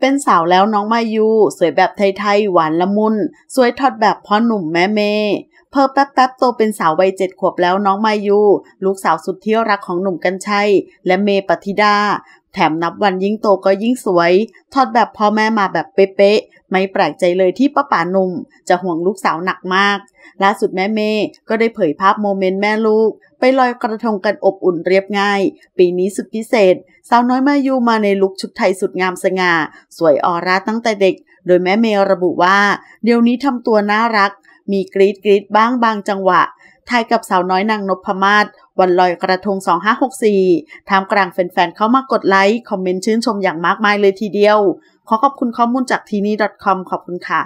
เป็นสาวแล้วน้องมายูสวยแบบไทยๆหวานละมุนสวยทอดแบบพ่อหนุ่มแม่เมเพอแป๊บๆโตเป็นสาววัยเจ็ดขวบแล้วน้องมายู ลูกสาวสุดที่รักของหนุ่มกัญชัยและเมปฏิดา แถมนับวันยิ่งโตก็ยิ่งสวย ทอดแบบพ่อแม่มาแบบเป๊ะ ไม่แปลกใจเลยที่ป้าป่านุ่มจะห่วงลูกสาวหนักมาก ล่าสุดแม่เมย์ก็ได้เผยภาพโมเมนต์แม่ลูก ไปลอยกระทงกันอบอุ่นเรียบง่าย ปีนี้สุดพิเศษ สาวน้อยมายูมาในลุคชุดไทยสุดงามสง่า สวยออร่าตั้งแต่เด็ก โดยแม่เมย์ระบุว่า เดี๋ยวนี้ทำตัวน่ารัก มีกรีดกรีดบ้างบางจังหวะถ่ายกับสาวน้อยนางนพมาศวันลอยกระทง 2564ทามกลางแฟนๆ เข้ามากดไลค์ คอมเมนต์ชื่นชมอย่างมากมายเลยทีเดียว ขอขอบคุณข้อมูลจากทีนี้ .com ขอบคุณค่ะ